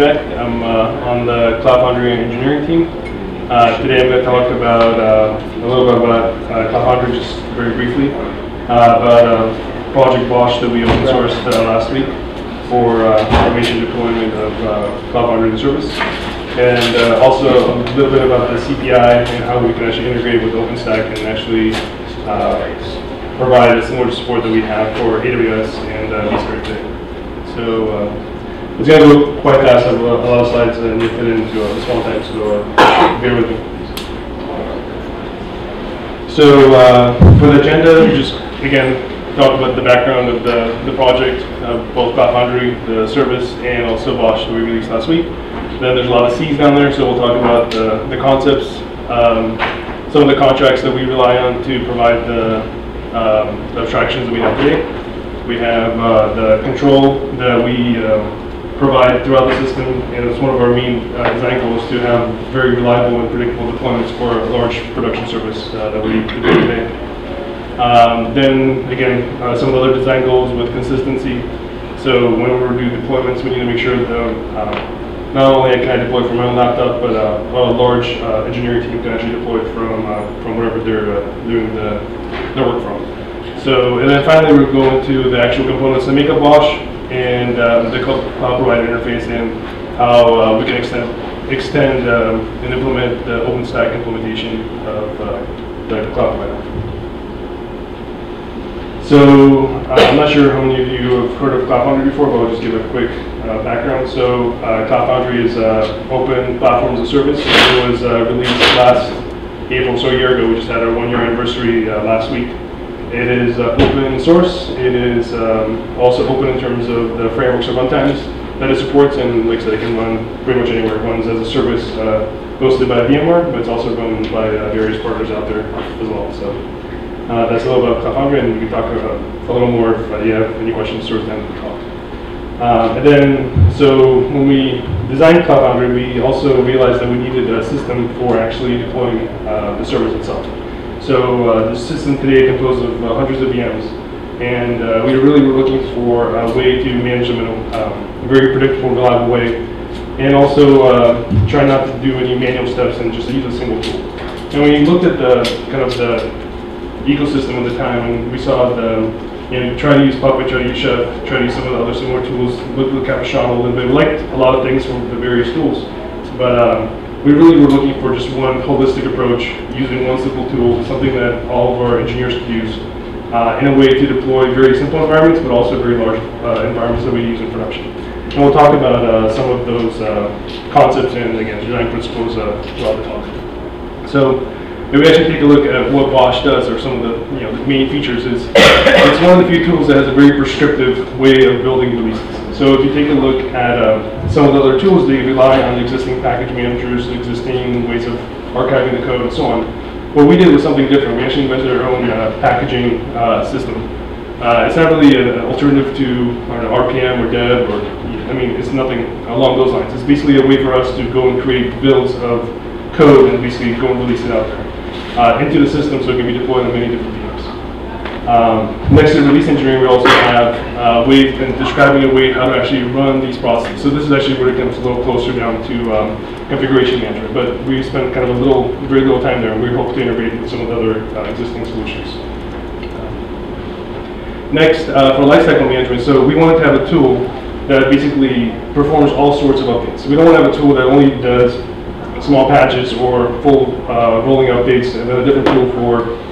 I'm uh, on the Cloud Foundry engineering team. Uh, today I'm going to talk about uh, a little bit about uh, Cloud Foundry, just very briefly, uh, about uh, Project BOSH that we open sourced uh, last week for automation deployment of Cloud Foundry service, and also a little bit about the CPI and how we can actually integrate with OpenStack and actually provide a similar support that we have for AWS and uh, vSphere today. So it's going to go quite fast. I have a lot of slides and fit into a small time, so bear with me. So uh, for the agenda, we just again talk about the background of the, the project, uh, both Foundry, the service, and also BOSH that we released last week. Then there's a lot of C's down there, so we'll talk about the, the concepts, um, some of the contracts that we rely on to provide the, um, the abstractions that we have today. We have uh, the control that we um, provide throughout the system, and it's one of our main uh, design goals to have very reliable and predictable deployments for a large production service uh, that we deploy today. Um, then again, uh, some of the other design goals with consistency. So when we do deployments, we need to make sure that uh, not only can I deploy from my own laptop, but uh, a large uh, engineering team can actually deploy from uh, from wherever they're doing the their work from. So and then finally we go into the actual components that make up BOSH and uh, the cloud provider interface and how uh, we can extend extend um, and implement the OpenStack implementation of uh, the cloud provider. So uh, I'm not sure how many of you have heard of Cloud Foundry before, but I'll just give a quick uh, background. So uh, Cloud Foundry is open platform as a service. It was released last April, so a year ago. We just had our one year anniversary last week. It is uh, open source. It is um, also open in terms of the frameworks of runtimes that it supports, and like I said, it can run pretty much anywhere. It runs as a service uh, hosted by VMware, but it's also run by uh, various partners out there as well. So. Uh, that's a little about Foundry, and we can talk about a little more if uh, you have any questions towards the end of the talk. Um, and then, so when we designed Cloud Foundry, we also realized that we needed a system for actually deploying uh, the service itself. So uh, the system today composed of uh, hundreds of VMs, and uh, we really were looking for a way to manage them in a, um, a very predictable, reliable way, and also uh, try not to do any manual steps and just use a single tool. And you looked at the kind of the ecosystem at the time, and we saw the, you know, try to use Puppet, try to use Chef, trying to use some of the other similar tools, look at Capistrano a little bit. We liked a lot of things from the various tools, but um, we really were looking for just one holistic approach, using one simple tool, something that all of our engineers could use, uh, in a way to deploy very simple environments, but also very large uh, environments that we use in production. And we'll talk about uh, some of those uh, concepts and, again, design principles uh, throughout the talk. So, if we actually take a look at what BOSH does, or some of the you know the main features, is it's one of the few tools that has a very prescriptive way of building releases. So if you take a look at uh, some of the other tools, they rely on the existing package managers, existing ways of archiving the code, and so on. What we did was something different. We actually invented our own uh, packaging uh, system. Uh, it's not really an alternative to know, RPM or Deb, or I mean, it's nothing along those lines. It's basically a way for us to go and create builds of code and basically go and release it out there uh, into the system so it can be deployed on many different VMs. Um, next to release engineering, we also have uh, ways in describing a way how to actually run these processes. So this is actually where it comes a little closer down to um, configuration management, but we spent kind of a little, very little time there, and we hope to integrate with some of the other uh, existing solutions. Next, uh, for lifecycle management, so we wanted to have a tool that basically performs all sorts of updates. We don't want to have a tool that only does small patches or full uh, rolling updates, and then a different tool for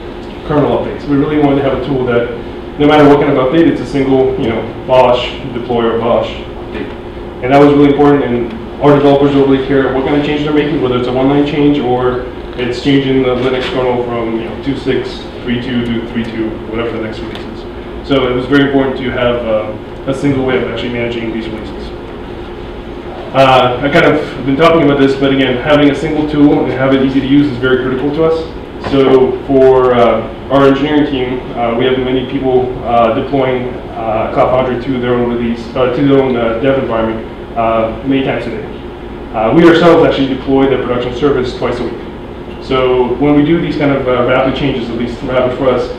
kernel updates. We really wanted to have a tool that, no matter what kind of update, it's a single, you know, BOSH deploy or BOSH update. And that was really important, and our developers don't really care what kind of change they're making, whether it's a one-line change or it's changing the Linux kernel from, you know, 2.6, 3.2 to 3.2, whatever the next release is. So it was very important to have uh, a single way of actually managing these releases. Uh, I kind of been talking about this, but again, having a single tool and have it easy to use is very critical to us. So for uh, our engineering team, uh, we have many people uh, deploying uh, Cloud Foundry to their own release, uh, to their own dev environment many times a day. we ourselves actually deploy the production service twice a week. So when we do these kind of rapid changes, at least rapid for us,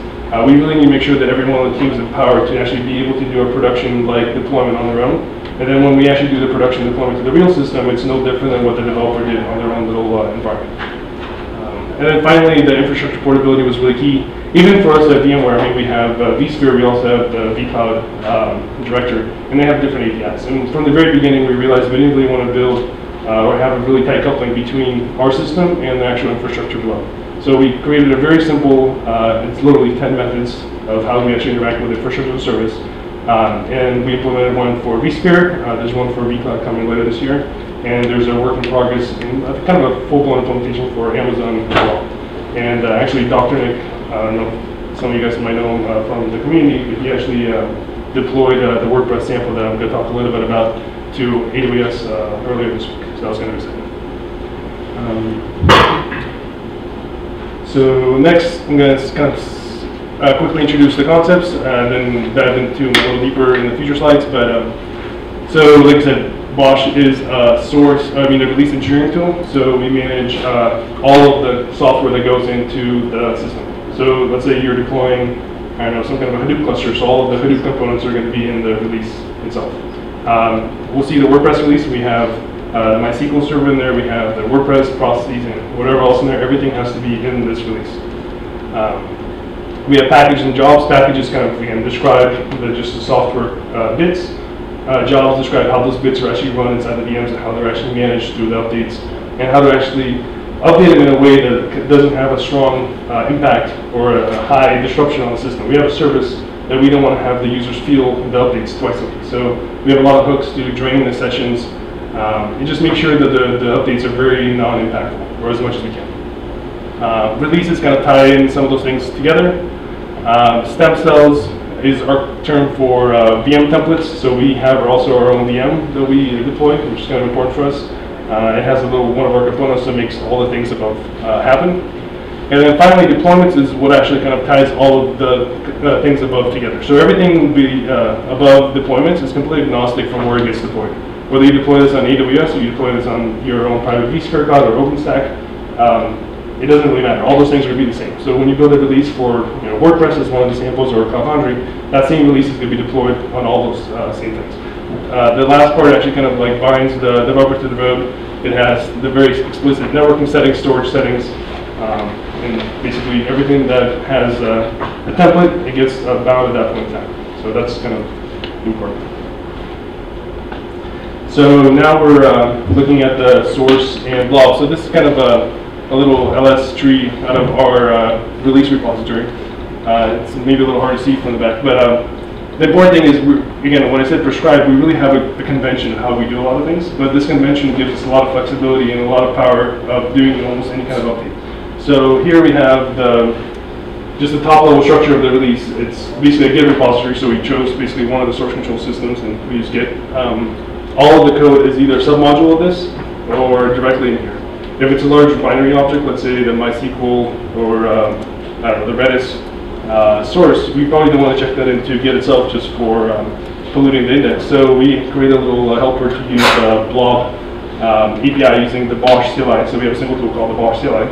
we really need to make sure that everyone on the team is empowered to actually be able to do a production-like deployment on their own And then when we actually do the production deployment to the real system, it's no different than what the developer did on their own little uh, environment. Um, and then finally, the infrastructure portability was really key. Even for us at VMware, I mean, we have uh, vSphere, we also have the vCloud um, director, and they have different APIs. And from the very beginning, we realized we didn't really want to build uh, or have a really tight coupling between our system and the actual infrastructure below. So we created a very simple, uh, it's literally 10 methods of how we actually interact with infrastructure service. Um, and we implemented one for vSphere, uh, there's one for vCloud coming later this year, and there's a work in progress, uh, kind of a full-blown implementation for Amazon as well. And uh, actually, Dr. Nic, uh, I don't know, some of you guys might know him uh, from the community, but he actually uh, deployed uh, the WordPress sample that I'm going to talk a little bit about to AWS uh, earlier this week. So that was kind of exciting. Um, so next, I'm going to kind of uh, quickly introduce the concepts and then dive into a little deeper in the future slides. But um, so, like I said, BOSH is a source, I mean, a release engineering tool. So we manage uh, all of the software that goes into the system. So let's say you're deploying, I don't know, some kind of a Hadoop cluster. So all of the Hadoop components are going to be in the release itself. Um, we'll see the WordPress release. We have uh, MySQL server in there, we have the WordPress processes and whatever else in there, everything has to be in this release. Um, we have packages and jobs. Packages kind of, again, describe the, just the software uh, bits. Uh, jobs describe how those bits are actually run inside the VMs and how they're actually managed through the updates and how to actually update them in a way that doesn't have a strong uh, impact or a high disruption on the system. We have a service that we don't want to have the users feel the updates twice a week. So we have a lot of hooks to drain the sessions um, and just make sure that the, the updates are very non-impactful, or as much as we can. Uh, releases kind of tie in some of those things together. Uh, stem cells is our term for uh, VM templates, so we have also our own VM that we deploy, which is kind of important for us. Uh, it has a little one of our components that makes all the things above uh, happen. And then finally, deployments is what actually kind of ties all of the uh, things above together. So everything will be above deployments is completely agnostic from where it gets deployed whether you deploy this on AWS or you deploy this on your own private vSphere cloud or OpenStack, um, it doesn't really matter. All those things are going to be the same. So when you build a release for you know, WordPress as one of the samples or Cloud Foundry, that same release is going to be deployed on all those uh, same things. Uh, the last part actually kind of like binds the developer to the road. It has the very explicit networking settings, storage settings, um, and basically everything that has a template, it gets uh, bound at that point in time. So that's kind of important. So now we're uh, looking at the source and blob. So this is kind of a, a little LS tree out of our uh, release repository. Uh, it's maybe a little hard to see from the back, but um, the important thing is, again, when I said prescribed, we really have a, a, convention of how we do a lot of things, but this convention gives us a lot of flexibility and a lot of power of doing almost any kind of update. So here we have the, just the top level structure of the release. It's basically a Git repository, so we chose basically one of the source control systems and we use Git. Um, all of the code is either submodule of this or directly in here. If it's a large binary object, let's say the MySQL or um, I don't know, the Redis uh, source, we probably don't want to check that into Git itself just for um, polluting the index. So we create a little uh, helper to use uh, blob um, API using the BOSH CLI. So we have a single tool called the BOSH CLI.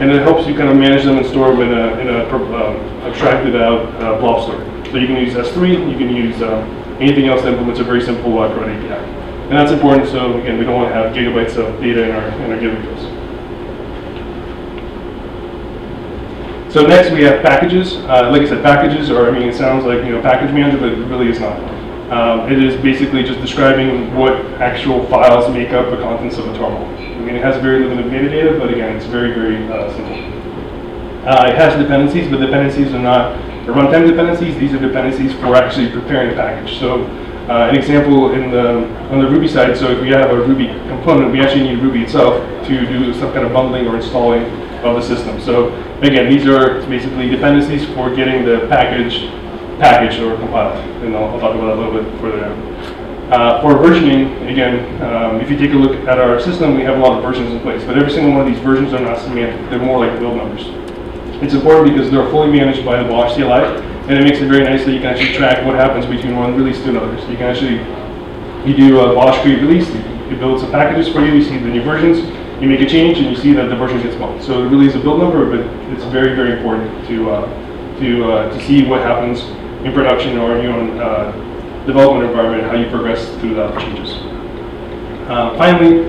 And it helps you kind of manage them and store them in a, in a um, abstracted out uh, blob store. So you can use S3, you can use um, anything else that implements a very simple uh, CRUD API. And that's important, so again, we don't want to have gigabytes of data in our, in our Git repos. So next we have packages. Uh, like I said, packages are, I mean, it sounds like, you know, package manager, but it really is not. Um, it is basically just describing what actual files make up the contents of a terminal. I mean, it has very limited metadata, but again, it's very, very uh, simple. Uh, it has dependencies, but dependencies are not runtime dependencies. These are dependencies for actually preparing the package. So uh, an example in the on the Ruby side, so if we have a Ruby component, we actually need Ruby itself to do some kind of bundling or installing of the system. So again, these are basically dependencies for getting the package packaged or compiled, and I'll, I'll talk about that a little bit further down. Uh, for versioning, again, um, if you take a look at our system, we have a lot of versions in place, but every single one of these versions are not semantic. They're more like build numbers. It's important because they're fully managed by the BOSH CLI, and it makes it very nice that you can actually track what happens between one release to another. So you can actually, you do a BOSH create release, it builds the packages for you, you see the new versions, you make a change and you see that the version gets bumped. So it really is a build number, but it's very, very important to uh, to uh, to see what happens in production or you know, uh, development environment, how you progress through the changes. Uh, finally,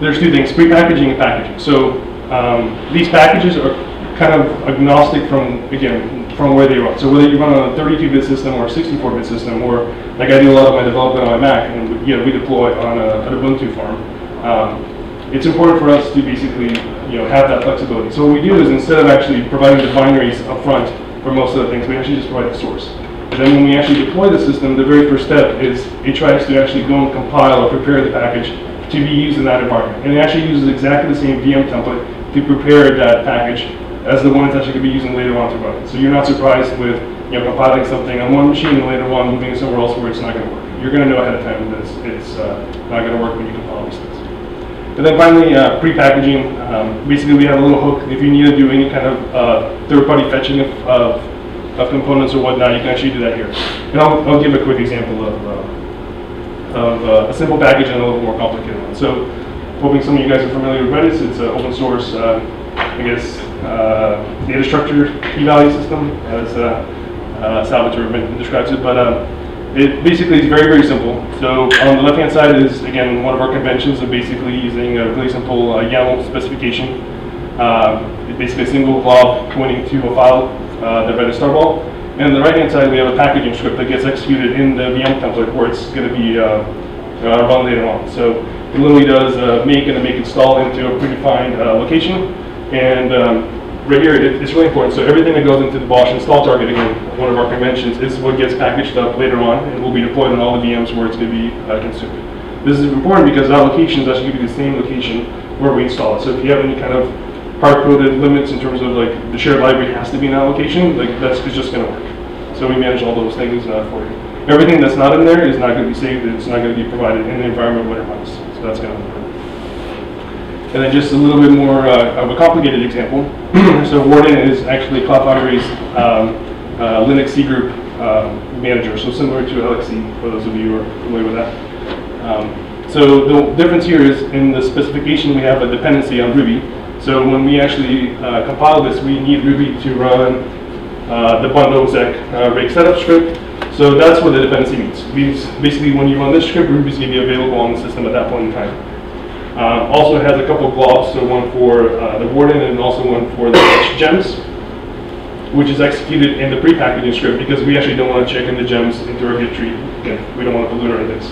there's two things, prepackaging and packaging. So um, these packages are kind of agnostic from, again, from where they run. So whether you run on a 32-bit system or a 64-bit system, or like I do a lot of my development on my Mac, and we deploy on a, an Ubuntu farm, um, it's important for us to basically you know, have that flexibility. So what we do is instead of actually providing the binaries up front for most of the things, we actually just provide the source. And then when we actually deploy the system, the very first step is it tries to actually go and compile or prepare the package to be used in that environment. And it actually uses exactly the same VM template to prepare that package as the one it's actually going to be using later on to run. it. So you're not surprised with you know, compiling something on one machine and later on moving it somewhere else where it's not going to work. You're going to know ahead of time that it's, it's uh, not going to work when you compile these things. And then finally, uh, pre-packaging. Um, basically, we have a little hook. If you need to do any kind of uh, third-party fetching of, of, of, components or whatnot, you can actually do that here. And I'll, I'll give a quick example of, uh, of uh, a simple package and a little more complicated one. So, hoping some of you guys are familiar with Redis. It's an open source, uh, I guess, uh, data structure key-value system, as Salvatore describes it. But um, it basically is very, very simple. So on the left-hand side is, again, one of our conventions of basically using a really simple uh, YAML specification. Um, it's basically a single blob pointing to a file, uh, the Redis starball. And on the right-hand side, we have a packaging script that gets executed in the VM template where it's going to be uh, uh, run later on. So it literally does uh, make and a make install into a predefined uh, location. And um, right here, it, it's really important. So everything that goes into the BOSH install target, again, one of our conventions, is what gets packaged up later on and will be deployed on all the VMs where it's going to be uh, consumed. This is important because that location is actually going to be the same location where we install it. So if you have any kind of hard-coded limits in terms of like the shared library has to be in that location, like that's just going to work. So we manage all those things uh, for you. Everything that's not in there is not going to be saved. It's not going to be provided in the environment when it runs. So that's going to and then just a little bit more uh, of a complicated example. so Warden is actually Cloud Foundry's um, uh, Linux cgroup um, manager, so similar to LXC, for those of you who are familiar with that. Um, so the difference here is in the specification we have a dependency on Ruby. So when we actually uh, compile this, we need Ruby to run uh, the bundle exec uh, rake setup script. So that's what the dependency means. Means basically when you run this script, Ruby is going to be available on the system at that point in time. Uh, also has a couple blobs, so one for uh, the warden and also one for the gems, which is executed in the pre-packaging script because we actually don't want to check in the gems into our Git tree. Again, we don't want to pollute our index.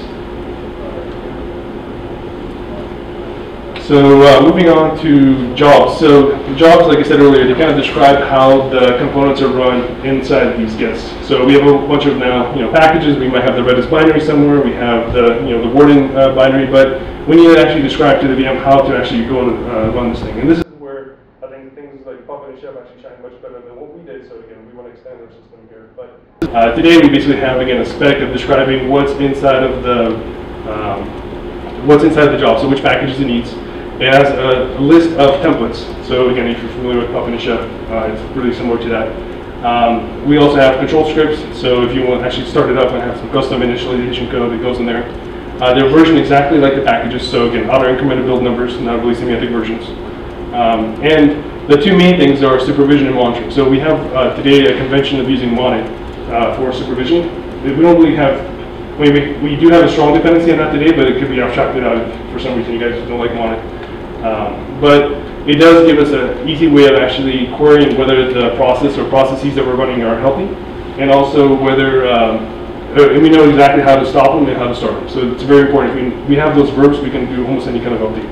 So uh, moving on to jobs. So jobs, like I said earlier, they kind of describe how the components are run inside these guests. So we have a bunch of now, you know, packages. We might have the Redis binary somewhere. We have the, you know, the Warden uh, binary, but we need to actually describe to the VM how to actually go and uh, run this thing. And this is where I think things like Puppet and Chef actually shine much better than what we did. So again, we want to extend our system here. But uh, today we basically have again a spec of describing what's inside of the um, what's inside of the job. So which packages it needs. It has a, list of templates. So again, if you're familiar with Puppet and Chef, uh, it's really similar to that. Um, we also have control scripts, so if you want to actually start it up and have some custom initialization code that goes in there. Uh, they're versioned exactly like the packages, so again, auto incremented build numbers, not really semantic versions. Um, and the two main things are supervision and monitoring. So we have uh, today a convention of using Monit uh, for supervision. We don't really have, mean, we, we do have a strong dependency on that today, but it could be abstracted out for some reason you guys don't like Monit. Um, but it does give us an easy way of actually querying whether the process or processes that we're running are healthy, and also whether um, uh, and we know exactly how to stop them and how to start them. So it's very important. If we, we have those verbs, we can do almost any kind of update.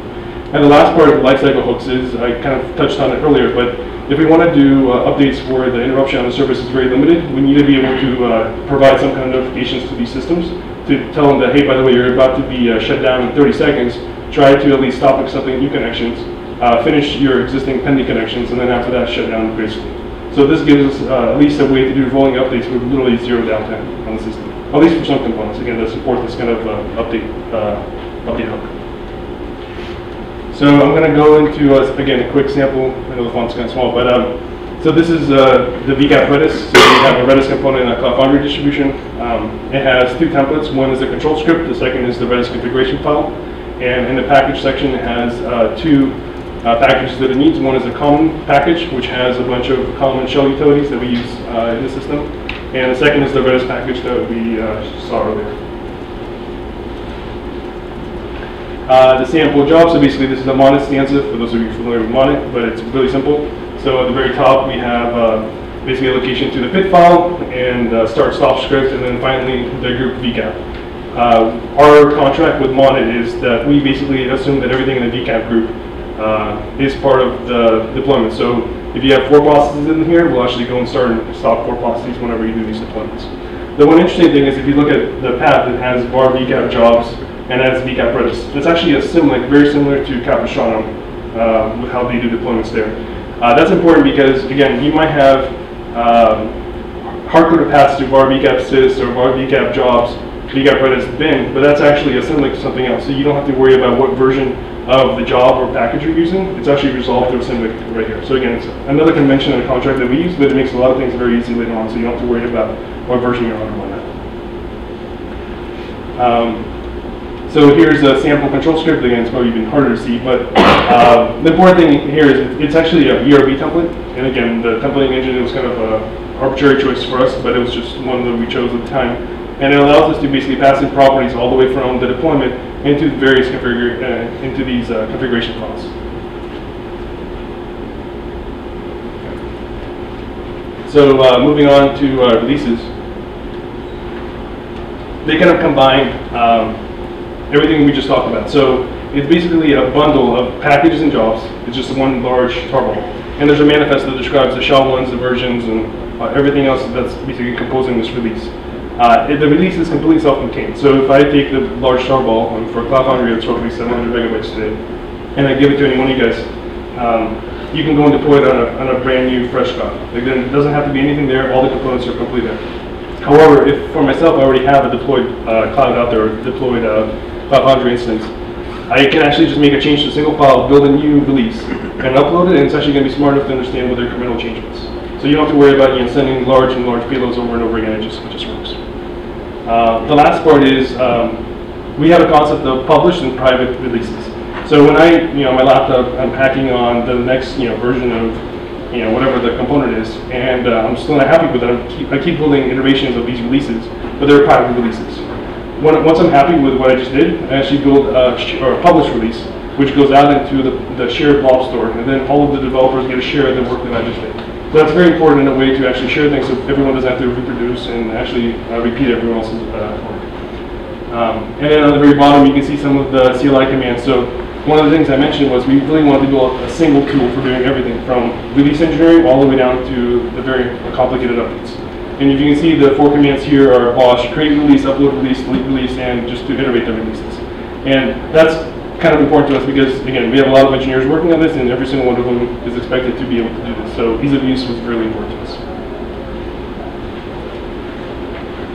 And the last part of lifecycle hooks is, I kind of touched on it earlier, but if we want to do uh, updates where the interruption on the service is very limited, we need to be able to uh, provide some kind of notifications to these systems to tell them that, hey, by the way, you're about to be uh, shut down in 30 seconds. Try to at least stop accepting new connections, uh, finish your existing pending connections, and then after that, shut down gracefully. So this gives us uh, at least a way to do rolling updates with literally zero downtime on the system at least for some components, again, that support this kind of uh, update, uh, update hook. So I'm going to go into, uh, again, a quick sample. I know the font's kind of small, but um, so this is uh, the VCAP Redis. So we have a Redis component in a Cloud Foundry distribution. Um, it has two templates. One is the control script. The second is the Redis configuration file. And in the package section, it has uh, two uh, packages that it needs. One is a common package, which has a bunch of common shell utilities that we use uh, in the system. And the second is the Redis package that we uh, saw earlier. Uh, the sample job, so basically this is a Monit stanza, for those of you familiar with Monit, but it's really simple. So at the very top, we have uh, basically a location to the pid file and uh, start stop script, and then finally the group VCAP. Our contract with Monit is that we basically assume that everything in the VCAP group uh, is part of the deployment. So if you have four processes in here, we'll actually go and start and stop four processes whenever you do these deployments. The one interesting thing is if you look at the path, it has var VCAP jobs and that's VCAP Redis. It's actually a similar, very similar to Capistrano uh, with how they do deployments there. Uh, that's important because, again, you might have um, hard-coded paths to var VCAP sys or var VCAP jobs, VCAP Redis bin, but that's actually assembling to something else. So you don't have to worry about what version of the job or package you're using. It's actually resolved through assembly right here. So again, it's another convention and a contract that we use, but it makes a lot of things very easy later on, so you don't have to worry about what version you're on or whatnot. Um, so here's a sample control script. Again, it's probably even harder to see, but uh, the important thing here is it's actually a ERB template. And again, the templating engine was kind of an arbitrary choice for us, but it was just one that we chose at the time. And it allows us to basically pass in properties all the way from the deployment into various configura uh, into these uh, configuration files. So uh, moving on to uh, releases, they kind of combine um, everything we just talked about. So it's basically a bundle of packages and jobs. It's just one large tarball. And there's a manifest that describes the SHA1s, the versions, and uh, everything else that's basically composing this release. Uh, it, the release is completely self-contained. So if I take the large tarball um, for Cloud Foundry, it's roughly 700 megabytes today, and I give it to any one of you guys, um, you can go and deploy it on a, on a brand new, fresh cloud. Like, then it doesn't have to be anything there. All the components are complete there. However, if for myself I already have a deployed uh, cloud out there, deployed uh, Cloud Foundry instance, I can actually just make a change to a single file, build a new release, and upload it, and it's actually going to be smart enough to understand what their incremental change was. So you don't have to worry about you know, sending large and large payloads over and over again. It just, it just works. Uh, the last part is um, we have a concept of published and private releases. So when I, you know, my laptop, I'm hacking on the next, you know, version of, you know, whatever the component is, and uh, I'm still not happy with it. I keep, I keep building iterations of these releases, but they're private releases. When, once I'm happy with what I just did, I actually build a, a published release, which goes out into the, the shared blob store, and then all of the developers get a share of the work that I just did. That's very important in a way to actually share things so everyone doesn't have to reproduce and actually uh, repeat everyone else's uh, work. Um, and then on the very bottom, you can see some of the CLI commands. So one of the things I mentioned was we really wanted to build a single tool for doing everything from release engineering all the way down to the very complicated updates. And if you can see, the four commands here are BOSH, create release, upload release, delete release, and just to iterate the releases. And that's kind of important to us because, again, we have a lot of engineers working on this, and every single one of them is expected to be able to do this. So ease of use was really important to us.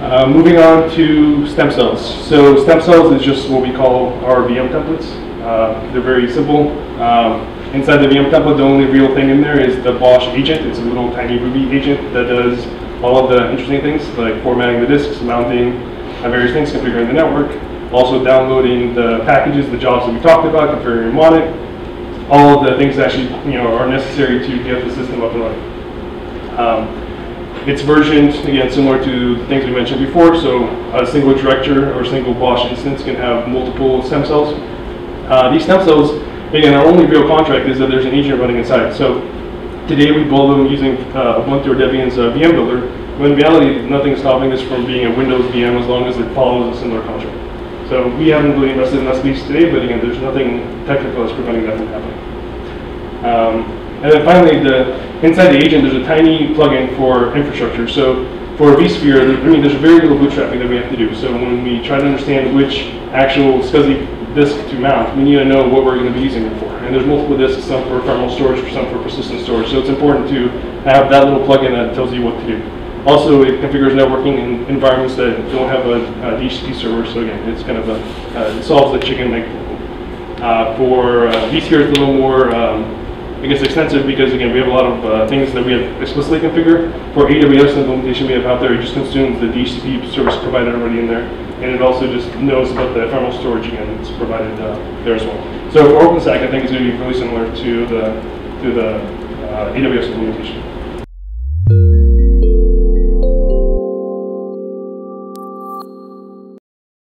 Uh, moving on to stem cells. So stem cells is just what we call our VM templates. Uh, they're very simple. Um, inside the VM template, the only real thing in there is the BOSH agent. It's a little tiny Ruby agent that does all of the interesting things like formatting the disks, mounting uh, various things, configuring the network, also downloading the packages, the jobs that we talked about, configuring Monit, all of the things that actually you know are necessary to get the system up and running. Um, it's versioned, again, similar to the things we mentioned before, so a single director or single BOSH instance can have multiple stem cells. Uh, these stem cells, again, our only real contract is that there's an agent running inside. So today we build them using uh, Ubuntu or Debian's uh, VM builder, when in reality, nothing's stopping this from being a Windows VM as long as it follows a similar contract. So we haven't really invested in SBs today, but again, there's nothing technical that's preventing that from happening. Um, and then finally, the inside the agent, there's a tiny plugin for infrastructure. So for vSphere, I mean, there's very little bootstrapping that we have to do. So when we try to understand which actual SCSI disk to mount, we need to know what we're going to be using it for. And there's multiple disks, some for ephemeral storage, some for persistent storage. So it's important to have that little plugin that tells you what to do. Also, it configures networking in environments that don't have a, a DHCP server, so again, it's kind of a, uh, it solves the chicken egg uh, For uh, vSphere, it's a little more, um, I guess, extensive because, again, we have a lot of uh, things that we have explicitly configured. For AWS implementation we have out there, it just consumes the DHCP service provided already in there. And it also just knows about the ephemeral storage, again, that's provided uh, there as well. So OpenStack, I think it's going to be really similar to the, to the uh, AWS implementation.